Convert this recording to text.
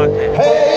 Hey!